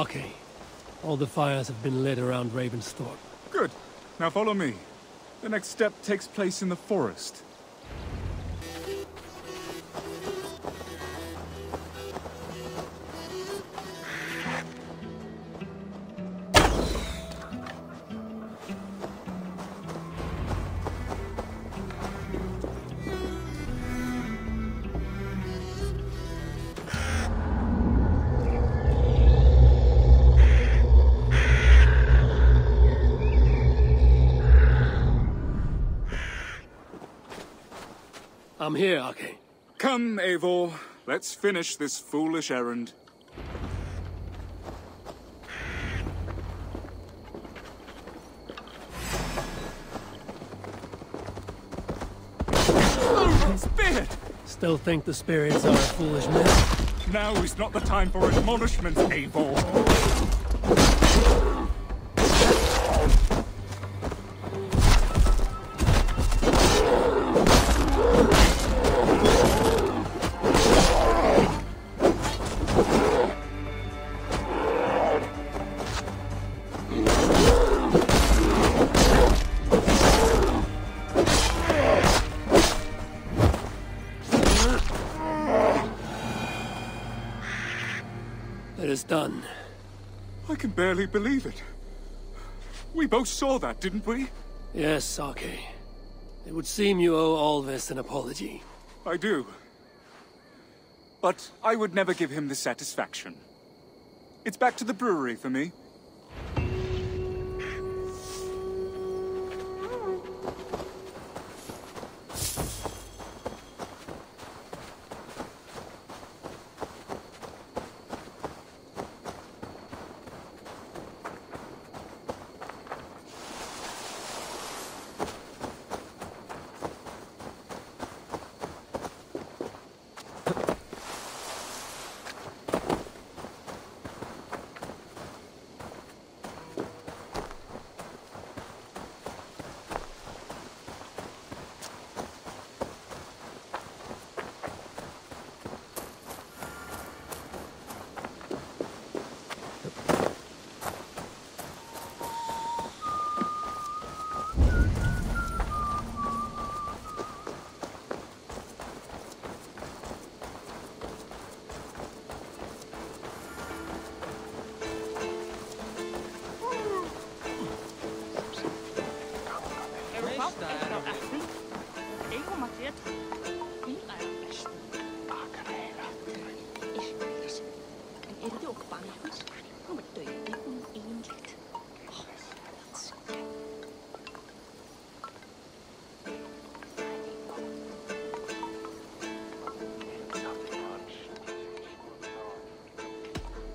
Okay. All the fires have been lit around Ravensthorpe. Good. Now follow me. The next step takes place in the forest. I'm here, Ake. Come, Eivor. Let's finish this foolish errand. Spirit! Still think the spirits are a foolish myth? Now is not the time for admonishment, Eivor. It is done. I can barely believe it. We both saw that, didn't we? Yes, Sake. It would seem you owe all this an apology. I do. But I would never give him the satisfaction. It's back to the brewery for me.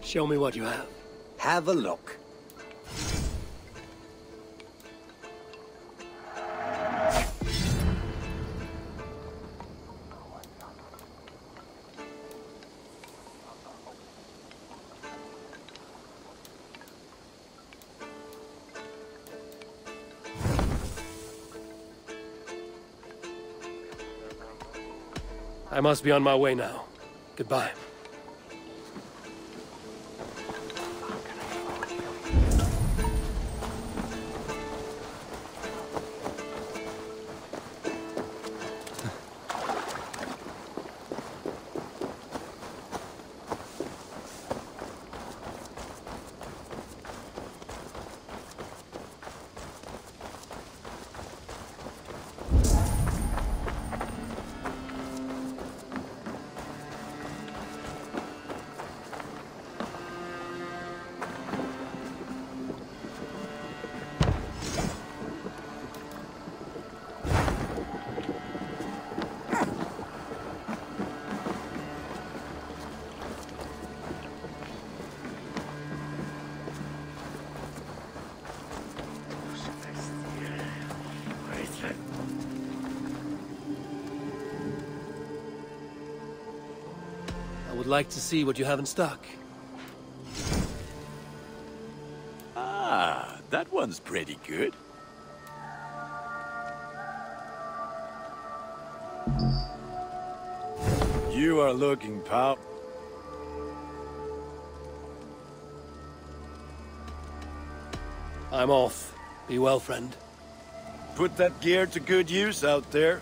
Show me what you have. Have a look. I must be on my way now. Goodbye. Would like to see what you have in stock. Ah, that one's pretty good. You are looking, pal. I'm off. Be well, friend. Put that gear to good use out there.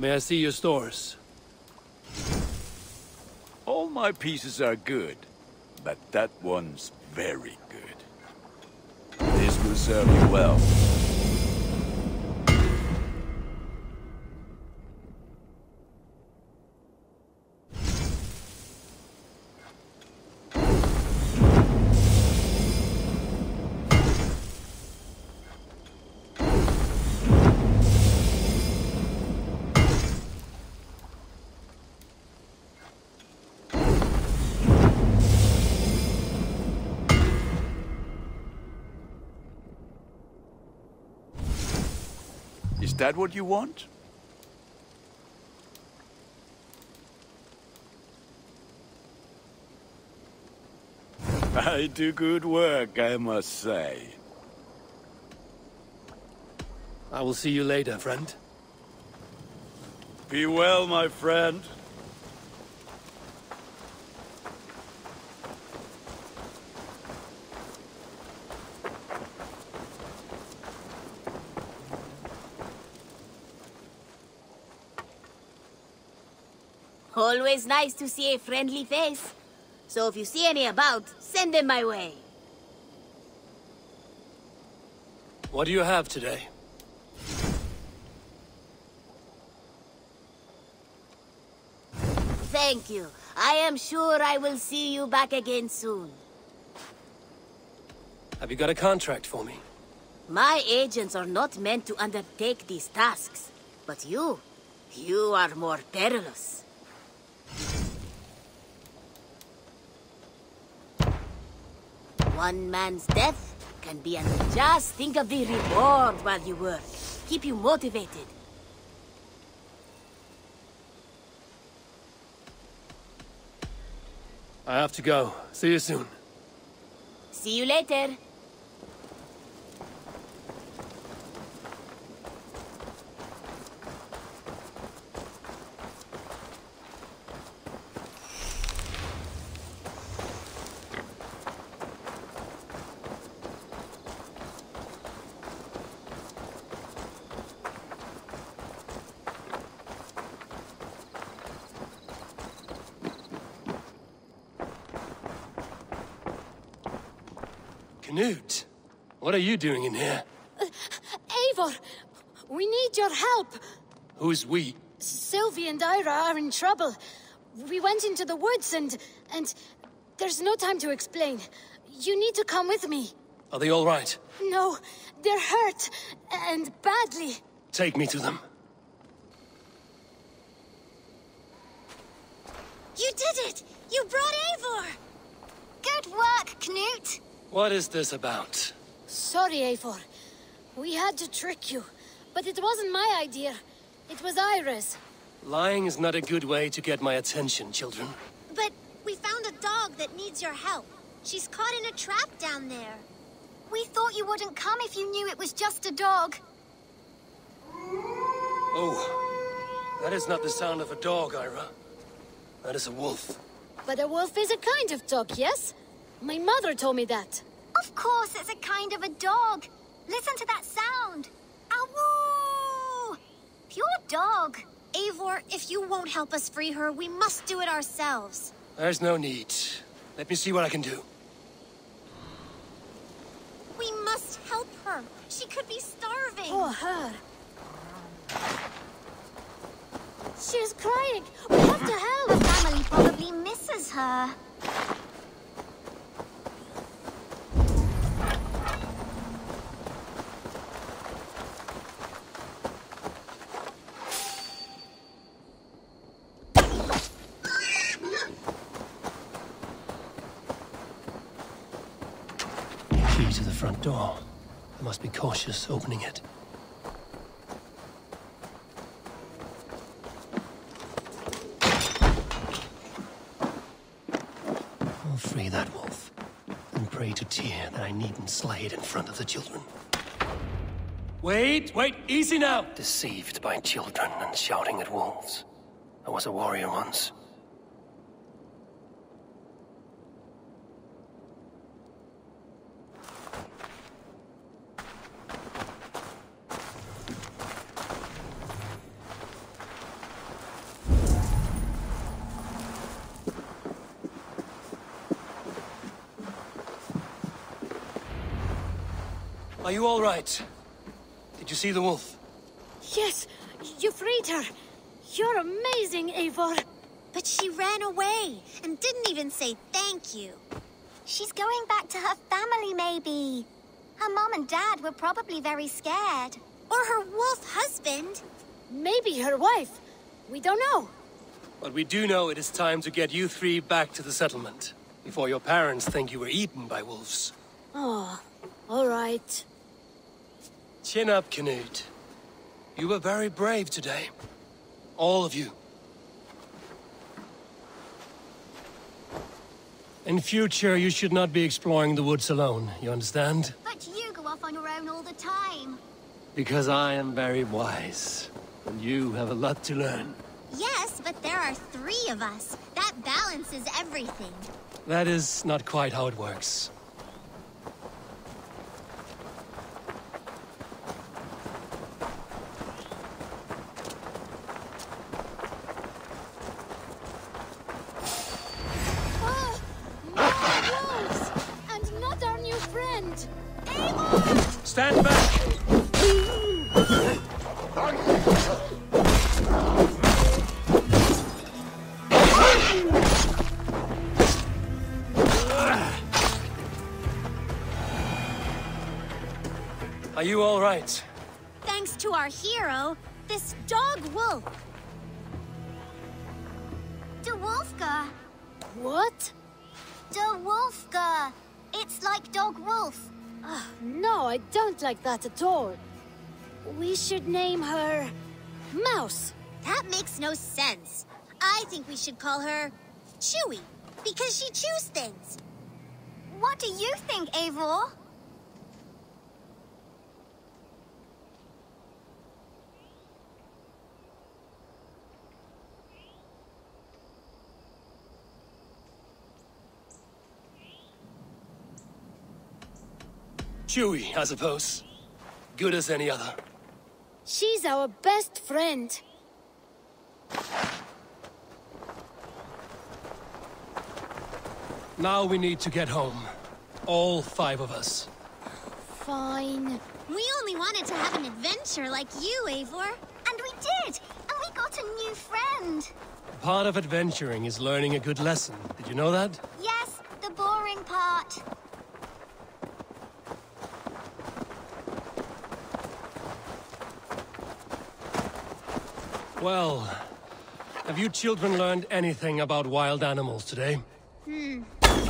May I see your stores? All my pieces are good, but that one's very good. This will serve you well. That what you want? I do good work, I must say. I will see you later, friend. Be well, my friend. Always nice to see a friendly face. So if you see any about, send them my way. What do you have today? Thank you. I am sure I will see you back again soon. Have you got a contract for me? My agents are not meant to undertake these tasks. But you, you are more perilous. One man's death can be an... Just think of the reward while you work. Keep you motivated. I have to go. See you soon. See you later. Knut, what are you doing in here? Uh, Eivor, we need your help. Who's we? Sylvie and Ira are in trouble. We went into the woods and... and... There's no time to explain. You need to come with me. Are they all right? No, they're hurt. And badly. Take me to them. You did it! You brought Eivor! Good work, Knut! What is this about? Sorry, Eivor. We had to trick you. But it wasn't my idea. It was Ira's. Lying is not a good way to get my attention, children. But we found a dog that needs your help. She's caught in a trap down there. We thought you wouldn't come if you knew it was just a dog. Oh, That is not the sound of a dog, Ira. That is a wolf. But a wolf is a kind of dog, yes? My mother told me that. Of course, it's a kind of a dog. Listen to that sound. Awoo! Pure dog. Eivor, if you won't help us free her, we must do it ourselves. There's no need. Let me see what I can do. We must help her. She could be starving. Oh, her. She's crying. We have to help. Her family probably misses her. Front door. I must be cautious opening it. I'll free that wolf. And pray to Tyr that I needn't slay it in front of the children. Wait, wait, easy now! Deceived by children and shouting at wolves. I was a warrior once. You all right? Did you see the wolf? Yes, you freed her. You're amazing, Eivor. But she ran away and didn't even say thank you. She's going back to her family, maybe. Her mom and dad were probably very scared. Or her wolf husband. Maybe her wife. We don't know. But we do know it is time to get you three back to the settlement. Before your parents think you were eaten by wolves. Oh, all right. Chin up, Knut. You were very brave today. All of you. In future, you should not be exploring the woods alone, you understand? But you go off on your own all the time. Because I am very wise, and you have a lot to learn. Yes, but there are three of us. That balances everything. That is not quite how it works. Oh, more wolves! And not our new friend. Stand back! Are you all right? Thanks to our hero, this dog wolf. De Wolfka. What? De Wolfka. It's like dog wolf. Ah, no, I don't like that at all. We should name her... Mouse. That makes no sense. I think we should call her Chewy, because she chews things. What do you think, Eivor? Chewy, I suppose. Good as any other. She's our best friend. Now we need to get home. All five of us. Fine. We only wanted to have an adventure like you, Eivor. And we did! And we got a new friend. Part of adventuring is learning a good lesson. Did you know that? Yes, the boring part. Well, have you children learned anything about wild animals today? Hmm,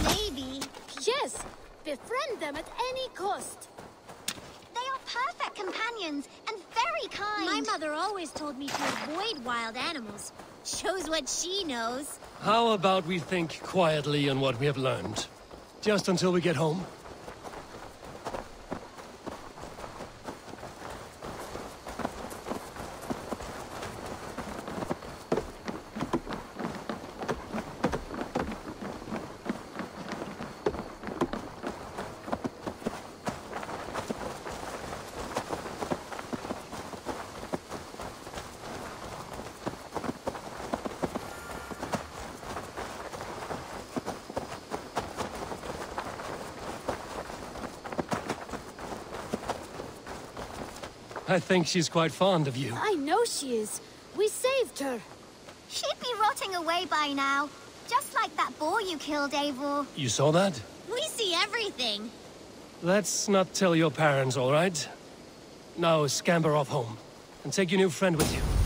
maybe. Yes, befriend them at any cost. They are perfect companions and very kind. My mother always told me to avoid wild animals. Shows what she knows. How about we think quietly on what we have learned? Just until we get home? I think she's quite fond of you. I know she is. We saved her. She'd be rotting away by now. Just like that boar you killed, Eivor. You saw that? We see everything. Let's not tell your parents, all right? Now scamper off home. And take your new friend with you.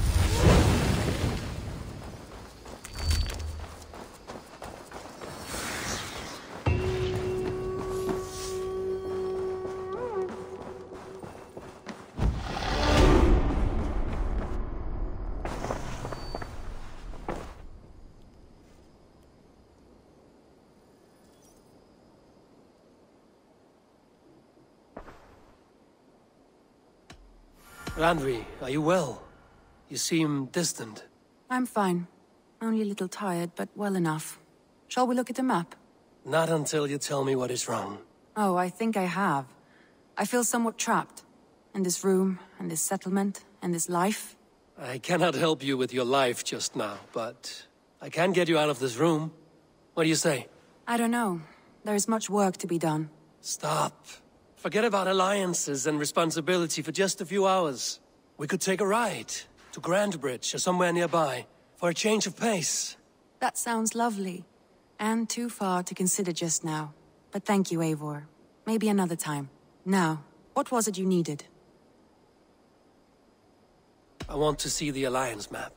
Randvi, are you well? You seem distant. I'm fine. Only a little tired, but well enough. Shall we look at the map? Not until you tell me what is wrong. Oh, I think I have. I feel somewhat trapped. In this room, and this settlement, and this life. I cannot help you with your life just now, but I can get you out of this room. What do you say? I don't know. There is much work to be done. Stop. Forget about alliances and responsibility for just a few hours. We could take a ride to Grantebridge or somewhere nearby for a change of pace. That sounds lovely. And too far to consider just now. But thank you, Eivor. Maybe another time. Now, what was it you needed? I want to see the Alliance map.